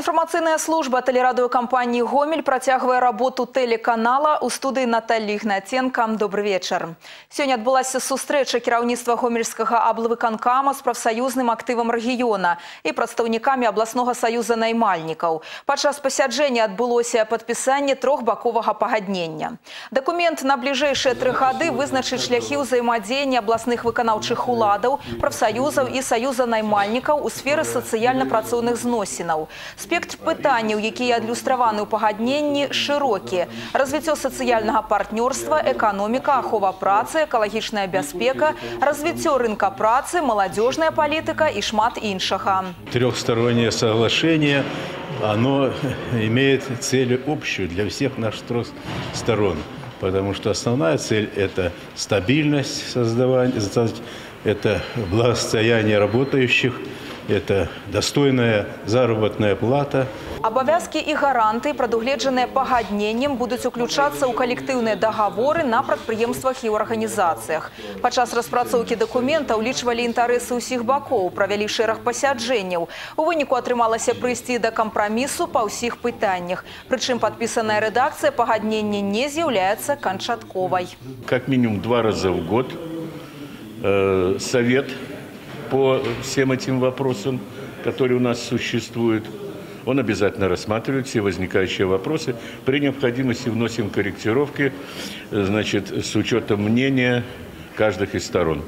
Інфармацыйная служба тэлерадыёкампаніі Гомель працягвае работу тэлеканала ў студыі Наталі Гнаценка. Добры вечар. Сёння адбылася сустрэча кіраўніцтва гомельскага аблвыканкама з прафсаюзным актывам рэгіёна і прадстаўнікамі абласнога саюза наймальнікаў. Падчас пасяджэння адбылося падпісанне трохбаковага пагаднення. Дакумент на бліжэйшыя тры гады вызначыць шляхі ўзаемадзеяння абласных выканаўчых уладаў, прафсаюзаў і саюза наймальнікаў у сферы сацыяльна-працоўных зносінаў. Спектр пытанняў, якія адлюстраваны ў пагадненні, шырокі. Развіццё сацыяльнага партнёрства, эканоміка, ахова працы, экалагічная бяспека, развіццё рынка працы, маладзёжная палітыка і шмат іншага. Трехстороннее соглашение, оно имеет цель общую для всех наших трех сторон. Потому что основная цель – это стабильность создавания, это благосостояние работающих – это достойная заработная плата. Абавязкі і гаранты, прадугледжаныя пагадненнем, будуць уключацца ў калектыўныя дагаворы на прадпрыемствах і ў арганізацыях. Падчас распрацоўкі дакумента ўлічвалі інтарэсы ўсіх бакоў, правялі шэраг пасяджэнняў. У выніку атрымалася прыйсці да кампрамісу па ўсіх пытаннях. Прычым падпісаная рэдакцыя пагаднення не з'яўляецца канчатковай. Как минимум два раза в год э, совет по всем этим вопросам, которые у нас существуют. Он обязательно рассматривает все возникающие вопросы. При необходимости вносим корректировки значит, с учетом мнения каждых из сторон.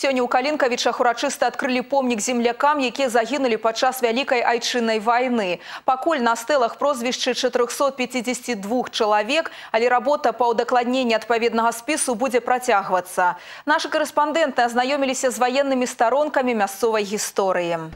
Сёння ў калінкавічах урачыста адкрылі помнік землякам, якія загінулі падчас вялікай айчыннай вайны. Пакуль на стэлах прозвішчы 452 чалавек, але работа па ўдакладненні адпаведнага спісу будзе працягвацца. Нашы карэспандэнты азнаёміліся з ваеннымі старонкамі мясцовай гісторыі.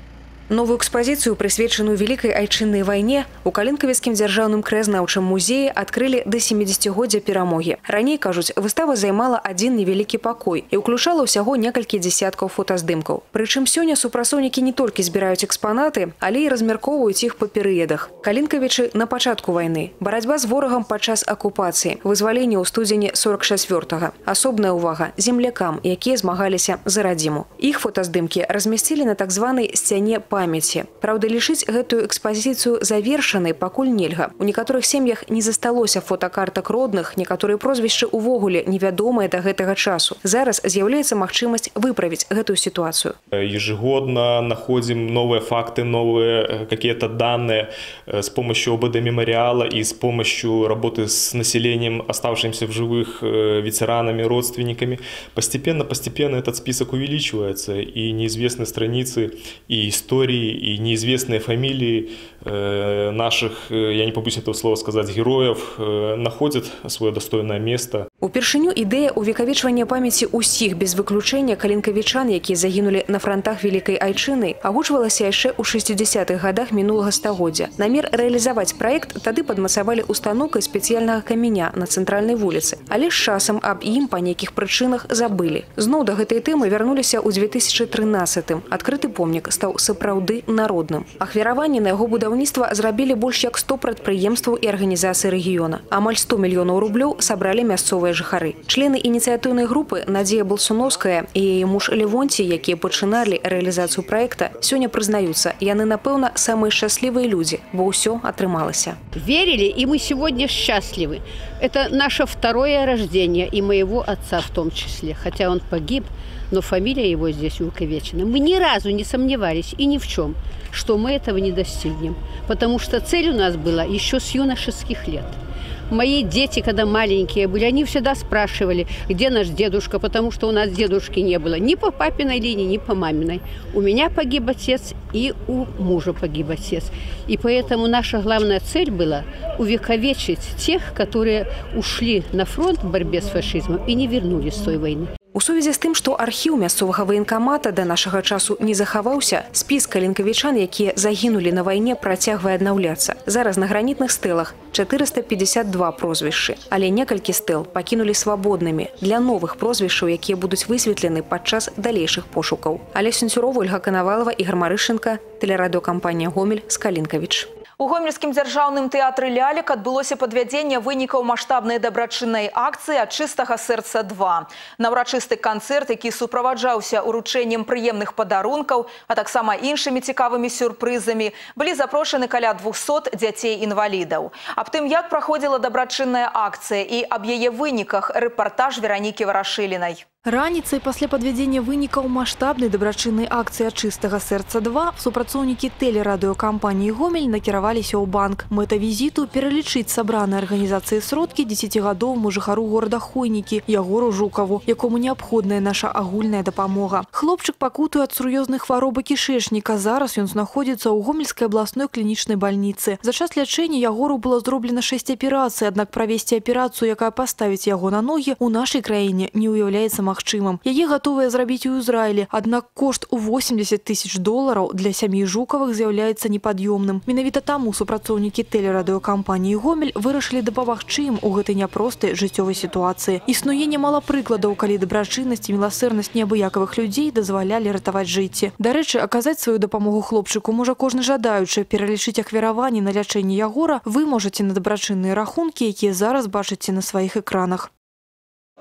Новую экспозицию, прысвечаную Великой Айчыннай вайне, у калінкавіцкім дзяржаўным краязнаўчым музеі адкрылі да 70годдзя перамогі. Раней, кажуць, выстава займала адзін невялікі пакой і ўключала ўсяго некалькі дзесяткаў фотаздымкаў. Прычым сёння супрацоўнікі не толькі збіраюць экспанаты, але і размяркоўваюць іх па перыядах. Калінкавічы на пачатку вайны, барацьба з ворагам падчас акупацыі, вызваленне ў студзені 44 -го. Асобная ўвага землякам, якія змагаліся за радзіму. Іх фотаздымкі размясцілі на так званай сцяне памяці. Праўда, лічыць гэтую экспазіцыю завершанай пакуль нельга. У некаторых сем'ях не засталося фотокартак родных, некаторыя прозвішчы ўвогуле невядомыя да гэтага часу. Зараз з'яўляецца магчымасць выправіць гэтую ситуацию. Ежегодно находим новые факты, новые э, какие-то данные э, с помощью ОБД мемориала и с помощью работы с населением, оставшимся в живых э, ветеранами, родственниками. Постепенно, постепенно этот список увеличивается, и неизвестные страницы, и истории истории и неизвестные фамилии э, наших, э, я не побоюсь этого слова сказать, героев э, находят свое достойное место. Упершыню ідэя увекавечвання памяці ўсіх без выключэння калінкавічан, якія загінулі на фронтах вялікай айчыны, агучвалася яшчэ ў 60-х годах мінулага стагоддзя. Намер рэалізаваць праект тады падмацавалі установкай спецыяльнага каменя на цэнтральнай вуліцы. Але з часам аб ім па нейкіх прычынах забылі. Зноў да гэтай тэмы вярнуліся ў 2013. -м. Адкрыты помнік стаў сапраўды народным. Ахвяраванні на яго будаўніцтва зрабілі больш як 100 прадпрыемстваў і арганізацый рэгіёна. Амаль 100 мільёнаў рублёў сабралі мясцовыя жыхары. Члены ініцыятыўнай групы Надзея Балсуновская і яе муж Левонці, якія пачыналі рэалізацыю праекта, сёння прызнаюцца, яны, напэўна, самыя шчаслівыя людзі, бо ўсё атрымалася. Верили, и мы сегодня счастливы. Это наше второе рождение, и моего отца в том числе. Хотя он погиб, но фамилия его здесь увековечена. Мы ни разу не сомневались и ни в чем, что мы этого не достигнем. Потому что цель у нас была еще с юношеских лет – Мои дети, когда маленькие были, они всегда спрашивали, где наш дедушка, потому что у нас дедушки не было ни по папиной линии, ни по маминой. У меня погиб отец, и у мужа погиб отец. И поэтому наша главная цель была увековечить тех, которые ушли на фронт в борьбе с фашизмом и не вернулись с той войны. У сувязі з тым, што архіў мясцовага ваенкамата да нашага часу не захаваўся, спіс калінкавічан, якія загінулі на вайне, працягвае аднаўляцца. Зараз на гранітных стэлах 452 прозвішчы, але некалькі стэл пакінулі свабоднымі для новых прозвішчаў, якія будуць высветлены падчас далейшых пошукаў. Але сенцюрова Ольга Канавалава і Гармарышенко, тэлерадыокампанія Гомель з Калінкавіч. У гомельскім дзяржаўным тэатры лялек адбылося падвядзенне вынікаў маштабнай дабрачыннай акцыі ад чыстага сэрца 2. На ўрачысты канцэрт, які суправаджаўся ўручэннем прыемных падарункаў, а таксама іншымі цікавымі сюрпрызамі, былі запрошаны каля 200 дзяцей-інвалідаў. Аб тым, як праходзіла дабрачынная акцыя і аб яе выніках рэпартаж Веранікі Варашылінай. Раніцай пасля падвядзення вынікаў маштабнай дабрачыннай акцыі чыстага сэрца 2 супрацоўнікі тэлерадыёкампаніі гомель накіраваліся ў банк. Мэта візіту пералічыць сабраныя арганізацыі сродкі дзесяцігадоваму жыхару горада хойнікі Ягору Жукаву, якому неабходная наша агульная дапамога. Хлопчык пакутуе ад сур'ёзных хваробы кішэчніка. Зараз ён знаходзіцца ў гомельскай абласной клінічнай бальніцы. За час лячэння Ягору было зроблена 6 аперацый, аднак правесці аперацыю, якая паставіць яго на ногі, у нашай краіне не ўяўляецца магчымым магчымым. Яе гатовыя зрабіць у Ізраілі, аднак кошт у 80 тысяч долараў для сям'і жукавых з'яўляецца непад'ёмным. Менавіта таму супрацоўнікі тэлерадыёкампаніі Гомель вырашылі дапамагчы ім у гэтай няпростай жыццёвай сітуацыі. Існуе немало прыкладаў, калі дабрачыннасць і міласэрнасць неабыякавых людзей дазвалялі ратаваць жыцці. Дарэчы, аказаць сваю дапамогу хлопчыку можа кожны жадаючы пералічыць ахвяраванні на лячэнне Ягора вы можаце на дабрачынныя рахункі, якія зараз бачыце на сваіх экранах.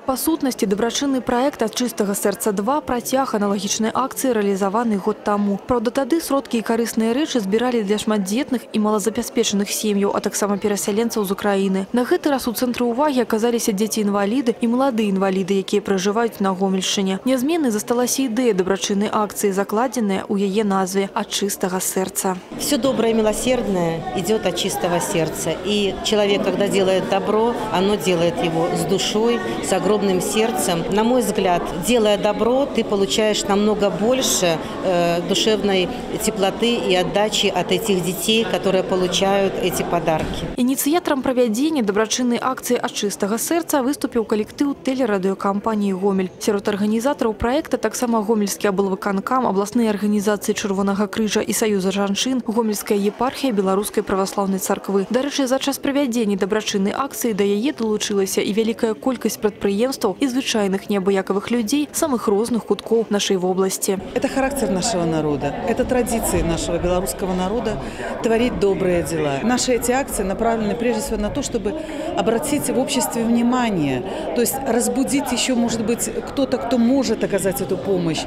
Па сутнасці дабрачынны праект ад чыстага сэрца 2 працяг аналагічнай акцыі рэалізаваны год таму. Праўда, тады сродкі і карысныя рэчы збіралі для шматдзетных і малазабяспечаных сем'яў, а таксама перасяленцаў з Украіны. На гэты раз у цэнтры ўвагі аказаліся дзеці-інваліды і маладыя інваліды, якія пражываюць на гомельшчыне. Нязменнай засталася ідэя дабрачыннай акцыі, закладзеная ў яе назве ад чыстага сэрца. Все доброе и милосердное идет от чистого сердца. И человек, когда делает добро, оно делает его с душой, с огромным сердцем. На мой взгляд, делая добро, ты получаешь намного больше э, душевной теплоты и отдачи от этих детей, которые получают эти подарки. Ініцыятарам правядзення дабрачыннай акцыі ад чыстага сэрца выступіў калектыў тэлерадыёкампаніі Гомель. Сярод арганізатараў праекта таксама гомельскі аблвыканкам, абласныя арганізацыі Чырвонага крыжа і саюза жанчын, гомельская епархія беларускай праваслаўнай царквы. Дарэчы, за час правядзення дабрачыннай акцыі да яе далучылася і вялікая колькасць прадпрыемстваў і звычайных неабыякавых людзей самых розных куткоў нашай вобласці. Это характер нашего народа, это традиции нашего белорусского народа творить добрые дела. Наши эти акции направлены прежде всего на то, чтобы обратить в обществе внимание, то есть разбудить еще, может быть, кто-то, кто может оказать эту помощь,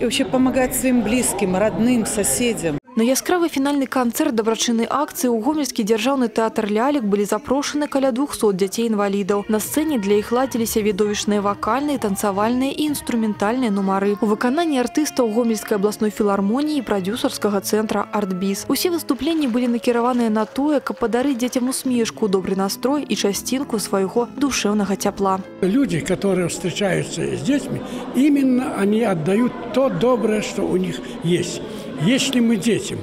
и вообще помогать своим близким, родным, соседям. На яскравы фінальны канцэрт дабрачыннай акцыі ў гомельскі дзяржаўны тэатр лялек былі запрошаны каля 200 дзяцей-інвалідаў. На сцэне для іх ладзіліся відовішныя вакальныя, танцавальныя і інструментальныя нумары. У выкананні артыстаў гомельскай абласной філармоніі і прадюсарскага цэнтра «Артбіз». Усе выступленні былі накіраваныя на тое, каб падарыць дзецям усмешку, добры настрой і частинку свайго душэўнага цяпла. Люди, которые встречаются с детьми, именно они отдают то доброе, что у них есть. Если мы детям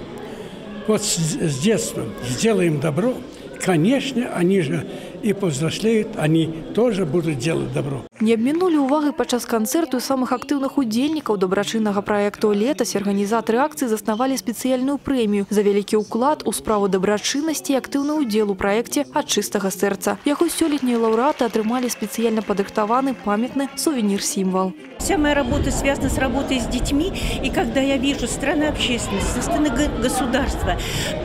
вот с, с детства сделаем добро, конечно, они же и повзрослеют, они тоже будут делать добро. Не абмінулі ўвагы падчас канцэрту і самых актыўных удзельнікаў дабрачыннага праекту летась арганізатары акцыі заснавалі спецыяльную прэмію за вялікі ўклад у справу дабрачыннасці і актыўны ўдзел у праекце ад чыстага сэрца. Яго сёлетнія лаўрэаты атрымалі спецыяльна падрыхтаваны памятны сувенір-сімвал. Вся моя работа связана с работой с детьми, и когда я вижу со стороны общественности, со стороны государства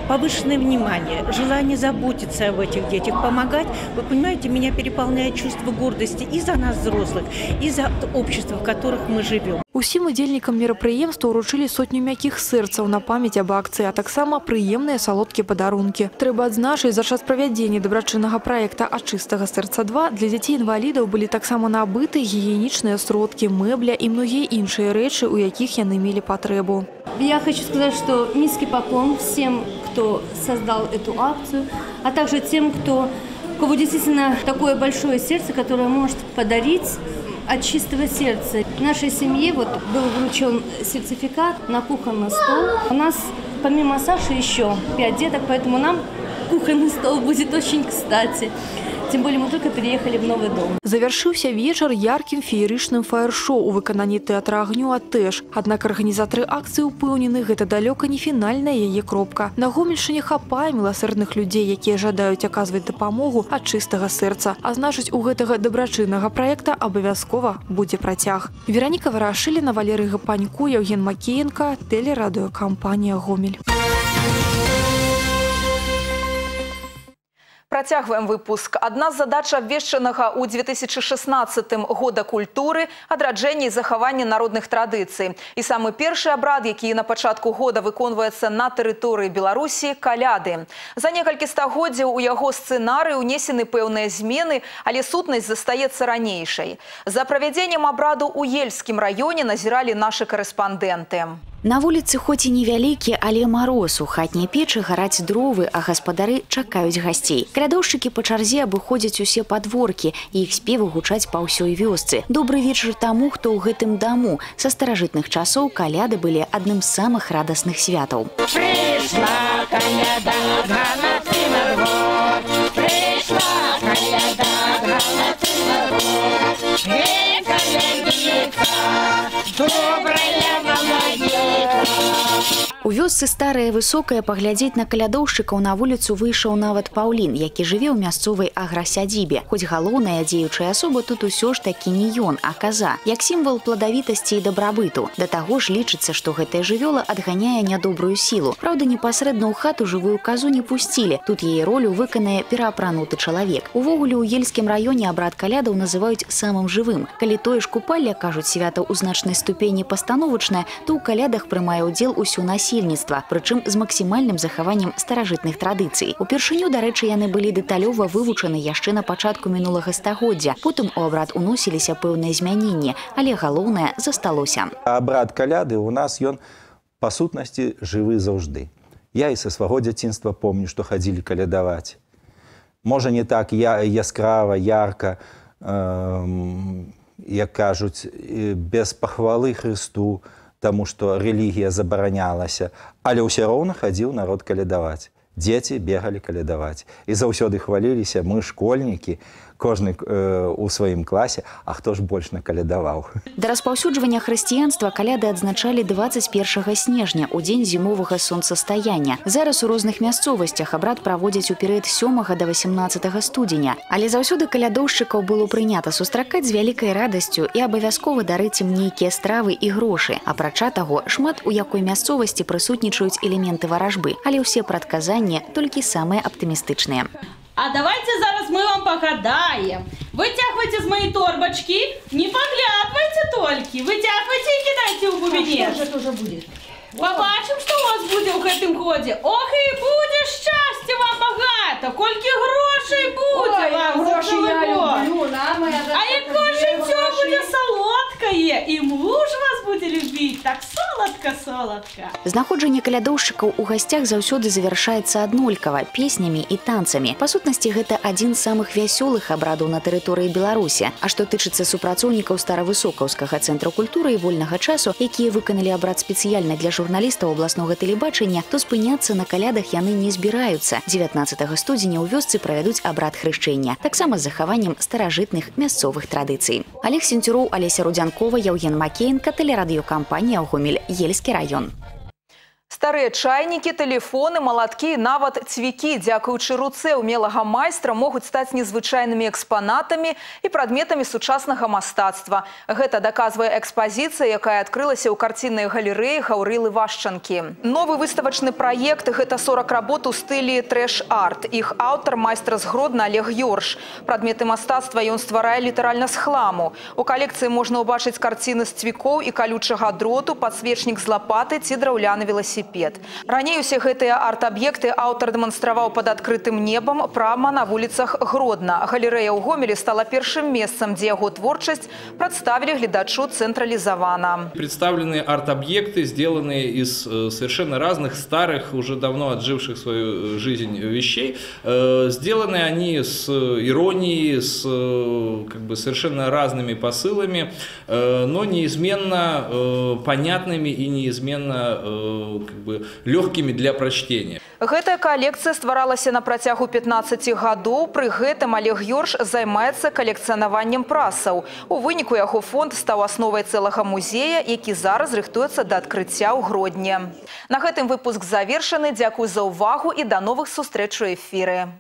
повышенное внимание, желание заботиться об этих детях, помогать, вы понимаете, меня переполняет чувство гордости и за нас, взрослых, и за общество, в которых мы живем. Усім удзельнікам мерапрыемства ўручылі сотню мяккіх сэрцаў на памяць аб акцыі, а таксама прыемныя салодкія падарункі. Трэба адзначыць, за час правядзення дабрачыннага праекта ад чыстага сэрца 2 для дзяцей-інвалідаў былі таксама набыты гігіенічныя сродкі, мэбля і многія іншыя рэчы, у якіх яны мелі патребу. Я хочу сказать, что низкий поклон всем, кто создал эту акцию, а также тем, кто, у кого действительно такое большое сердце, которое может подарить от чистого сердца. Нашей семье вот был вручен сертификат на кухонный стол. У нас помимо Саши еще пять деток, поэтому нам кухонный стол будет очень кстати. Тем более мы только переехали в новый дом. Завершыўся вечар яркім феерычным фаер-шоу у выкананні тэатра агню атэш. Аднак арганізатары акцыі ўпэўнены, гэта далёка не фінальная яе кропка. На гомельшыне хапае міласэрных людзей, якія жадаюць аказваць дапамогу ад чыстага сэрца. А значыць, у гэтага дабрачыннага праекта абавязкова будзе працяг. Вераніка Варашыліна, Валерый Гапаньку, Евген Макеенко, тэлерадыёкампанія Гомель. Працягваем выпуск. Адна з задач абвешчанага ў 2016 года культуры адраджэнне і захаванне народных традыцый. І самы першы абрад, які на пачатку года выконваецца на тэрыторыі Беларусі каляды. За некалькі стагоддзяў у яго сцэнары ўнесены пэўныя змены, але сутнасць застаецца ранейшай. За правядзеннем абраду ў ельскім раёне назіралі нашы карэспандэнты. На вуліцы хоць і невялікі, але мароз у хатняй печы гараць дровы, а гаспадары чакаюць гасцей. Крадоўшчыкі па чарзе абыходзяць усе падворкі, і іх спевы гучаць па ўсёй вёсцы. Добры вечар таму, хто ў гэтым даму. Са старажытных часоў каляды былі адным з самых радасных святаў. Прыйшла каляда, ганаты на двор. Прыйшла каляда, ганаты на двор. Эй, калядніца, добрая вёсцы старая высокая паглядзець на калядоўшчыкаў на вуліцу выйшаў нават паўлін, які жыве ў мясцовай аграсядзібе. Хоць галоўная дзеючая асоба тут усё ж такі не ён, а каза, як сімвал пладавітасці і дабрабыту. Да таго ж лічыцца, што гэтая жывёла адганяе нядобрую сілу. Праўда, непасрэдна ў хату жывую казу не пусцілі. Тут яе ролю выканае пераапрануты чалавек. Увогуле ў ельскім раёне абрад калядаў называюць самым жывым. Калі тое ж купалля кажуць свята ў значнай ступені пастановачнае, то ў калядах прымае ўдзел усё насі насельніцтва, прычым з максімальным захаваннем старажытных традыцый. Упершыню, дарэчы, яны былі дэталёва вывучаны яшчэ на пачатку мінулага стагоддзя. Потым у абрад уносіліся пэўныя змяненні, але галоўнае засталося. Абрад каляды у нас ён па сутнасці жывы заўжды. Я і са свайго дзяцінства помню, што хадзілі калядаваць. Можа не так я яскрава, ярка, э, як кажуць, без пахвалы Христу, таму што рэлігія забаранялася, але ўсё роўна хадзіў народ калядаваць. Дзеці бегалі калядаваць і заўсёды хваліліся мы школьнікі, Кожны э, у сваім класе а хто ж больш накалядаваў. Да распаўсюджвання хрысціянства каляды адзначалі 21 снежня у дзень зімовага сонцастаяння зараз у розных мясцовасцях абрад праводзяць у перыяд сёмага до 18 студзеня. Але заўсёды калядоўшчыкаў было прынята сустракаць з вялікай радасцю і абавязкова дарыць ім нейкія стравы і грошы. Апрача таго шмат у якой мясцовасці прысутнічаюць элементы варажбы але ўсе прадказанні толькі самыя аптымістычныя А давайте зараз мы вам погадаем. Вытягивайте с моей торбочки, не поглядывайте только, вытягивайте и кидайте. А что же это уже будет? Побачим, что у вас будет в этом ходе. Ох, и будет счастье вам богато, кольки грошей будет Ой, вам гроши за я люблю, на, моя А якое життя буде солодкое, и муж вас будет любить так соладко-соладко. Знаходжанне калядоўшчыкаў у гасцях заўсёды завяршаецца аднолькава песнямі і танцамі. Па сутнасці гэта адзін з самых вясёлых абрадаў на тэрыторыі Беларусі. А што тычыцца супрацоўнікаў старавысокаўскага цэнтра культуры і вольнага часу, якія выканалі абрад спецыяльна для журналістаў абласнога тэлебачання, то спыняцца на калядах яны не збіраюцца. 19 студзеня ў вёсцы правядуць абрад хрышчэння, таксама з захаваннем старажытных мясцовых традыцый. Олег Сенцюроў, Алеся Рудзянкова, Яўген Макеенка, тэлерадыёкампанія «Гомель», Ельскі раён. Старыя чайнікі, тэлефоны, малаткі, нават цвікі, дзякуючы руцэ ўмелага майстра могуць стаць незвычайнымі экспанатамі і прадметамі сучаснага мастацтва. Гэта даказвае экспазіцыя, якая адкрылася ў карціннай галерэі Гаўрылы Вашчанкі. Новы выставачны праект гэта 40 работ у стылі трэш-арт. Іх аўтар майстра з Гродна Алег Ёрш. Прадметы мастацтва ён стварае літаральна з хламу. У калекцыі можна ўбачыць карціны з цвікоў і калючага дроту, падсвечнік з лапаты ці драўляны велосипед велосипед. Раней усе гэтыя арт-аб'екты аўтар дэманстраваў пад адкрытым небам прама на вуліцах Гродна. Галерэя ў Гомелі стала першым месцам, дзе яго творчасць прадставілі гледачу цэнтралізавана. Представлены арт-объекты, сделанные из э, совершенно разных старых, уже давно отживших свою э, жизнь вещей. Э, сделаны они с иронией, с как бы совершенно разными посылами, но неизменно понятными и неизменно как бы легкими для прочтения. Гэтая калекцыя стваралася на працягу 15 гадоў. Пры гэтым Олег Ёрш займаецца калекцыянаваннем прасаў. У выніку яго фонд стаў асновай цэлага музея, які зараз рыхтуецца да адкрыцця ў Гродні. На гэтым выпуск завершаны. Дзякуй за ўвагу і да новых сустрэч у эфіры.